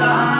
사랑